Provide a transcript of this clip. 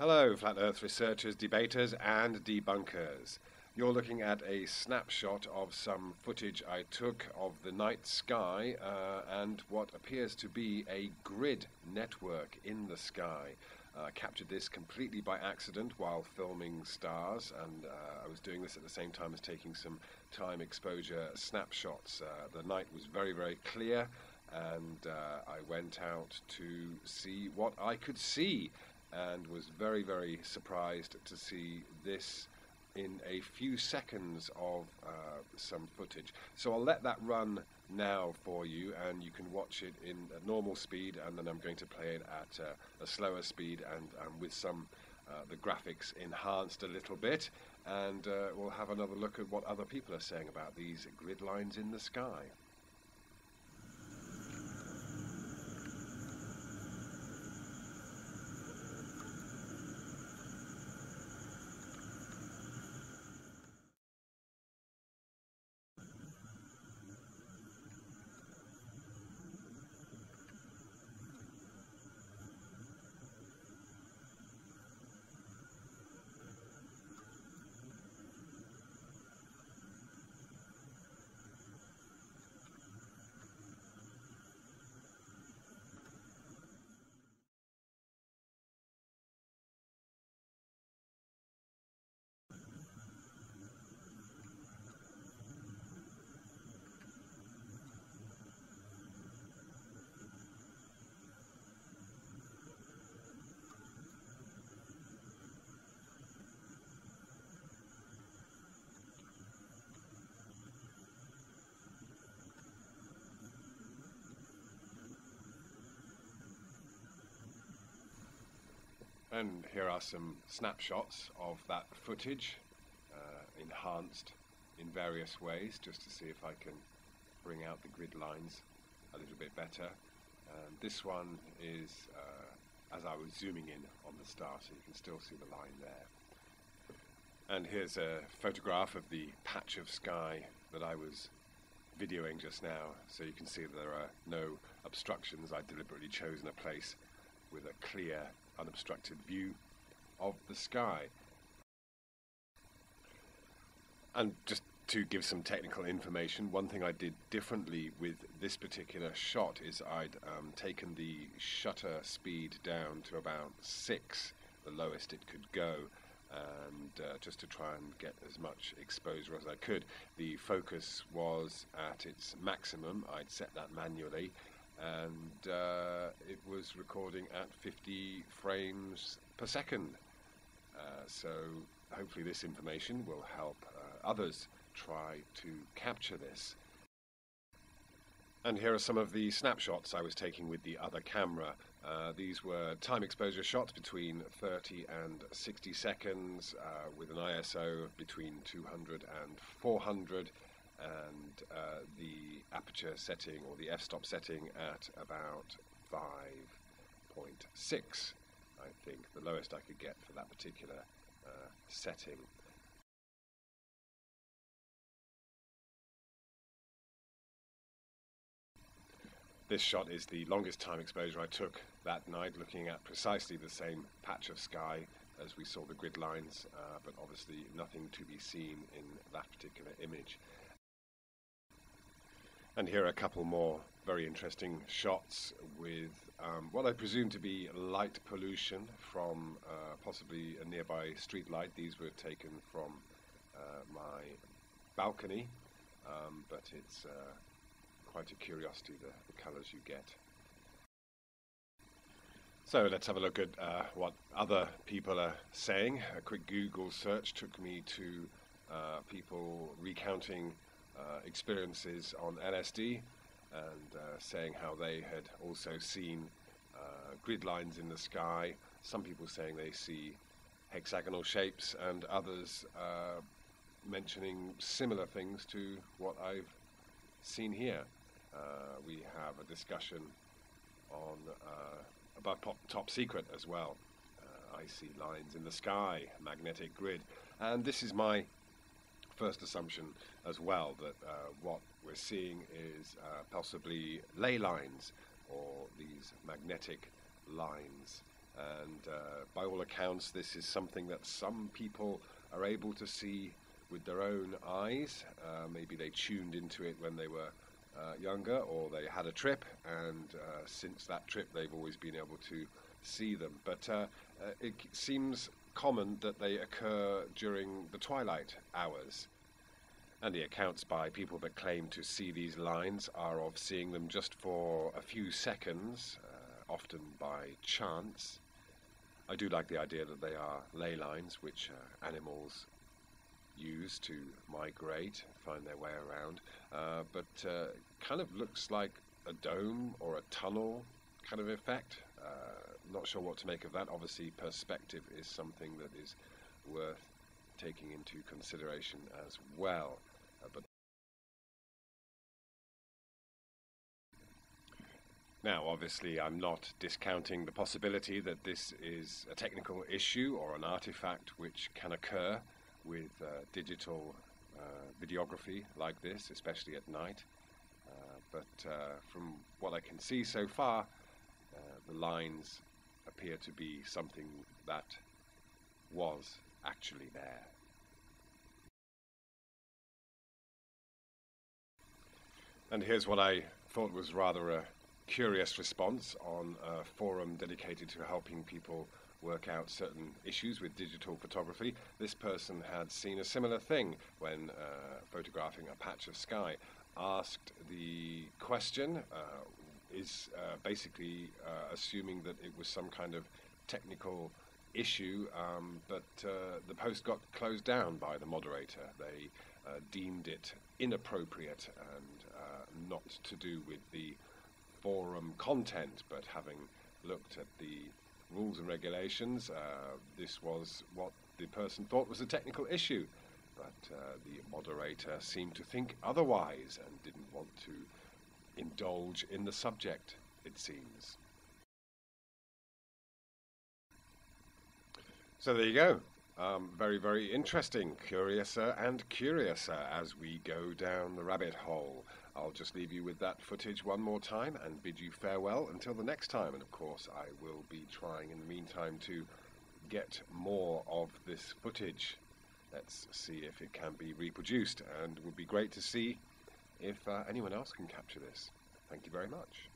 Hello, Flat Earth researchers, debaters, and debunkers. You're looking at a snapshot of some footage I took of the night sky uh, and what appears to be a grid network in the sky. Uh, captured this completely by accident while filming stars, and uh, I was doing this at the same time as taking some time exposure snapshots. Uh, the night was very, very clear, and uh, I went out to see what I could see and was very, very surprised to see this in a few seconds of uh, some footage. So I'll let that run now for you, and you can watch it in normal speed, and then I'm going to play it at uh, a slower speed and um, with some uh, the graphics enhanced a little bit, and uh, we'll have another look at what other people are saying about these grid lines in the sky. And here are some snapshots of that footage, uh, enhanced in various ways, just to see if I can bring out the grid lines a little bit better. And this one is uh, as I was zooming in on the star, so you can still see the line there. And here's a photograph of the patch of sky that I was videoing just now, so you can see there are no obstructions. I've deliberately chosen a place with a clear unobstructed view of the sky. And just to give some technical information, one thing I did differently with this particular shot is I'd um, taken the shutter speed down to about six, the lowest it could go, and uh, just to try and get as much exposure as I could. The focus was at its maximum, I'd set that manually, and uh, it was recording at 50 frames per second. Uh, so hopefully this information will help uh, others try to capture this. And here are some of the snapshots I was taking with the other camera. Uh, these were time exposure shots between 30 and 60 seconds uh, with an ISO between 200 and 400 and uh, the aperture setting or the f-stop setting at about 5.6 I think the lowest I could get for that particular uh, setting This shot is the longest time exposure I took that night, looking at precisely the same patch of sky as we saw the grid lines, uh, but obviously nothing to be seen in that particular. And here are a couple more very interesting shots with um, what I presume to be light pollution from uh, possibly a nearby street light. These were taken from uh, my balcony, um, but it's uh, quite a curiosity the, the colours you get. So let's have a look at uh, what other people are saying. A quick Google search took me to uh, people recounting experiences on LSD and uh, saying how they had also seen uh, grid lines in the sky. Some people saying they see hexagonal shapes, and others mentioning similar things to what I've seen here. Uh, we have a discussion on uh, Above pop, top secret as well. Uh, I see lines in the sky, magnetic grid, and this is my first assumption as well that uh, what we're seeing is uh, possibly ley lines or these magnetic lines And uh, by all accounts, this is something that some people are able to see with their own eyes. Uh, maybe they tuned into it when they were uh, younger or they had a trip, and uh, since that trip, they've always been able to see them. But it seems common that they occur during the twilight hours. And the accounts by people that claim to see these lines are of seeing them just for a few seconds, uh, often by chance. I do like the idea that they are ley lines, which uh, animals use to migrate, find their way around, uh, but uh, kind of looks like a dome or a tunnel kind of effect. Uh, not sure what to make of that. Obviously, perspective is something that is worth taking into consideration as well. Uh, but Now, obviously, I'm not discounting the possibility that this is a technical issue or an artifact which can occur with uh, digital uh, videography like this, especially at night. Uh, but uh, from what I can see so far, uh, the lines appear to be something that was actually there. And here's what I thought was rather a curious response on a forum dedicated to helping people work out certain issues with digital photography. This person had seen a similar thing when uh, photographing a patch of sky. Asked the question, uh, is uh, basically uh, assuming that it was some kind of technical issue, um, but uh, the post got closed down by the moderator. They uh, deemed it inappropriate and not to do with the forum content, but having looked at the rules and regulations, uh, this was what the person thought was a technical issue. But uh, the moderator seemed to think otherwise and didn't want to indulge in the subject, it seems. So there you go. Um, very, very interesting, curiouser and curiouser as we go down the rabbit hole. I'll just leave you with that footage one more time and bid you farewell until the next time. And of course, I will be trying in the meantime to get more of this footage. Let's see if it can be reproduced, and it would be great to see if uh, anyone else can capture this. Thank you very much.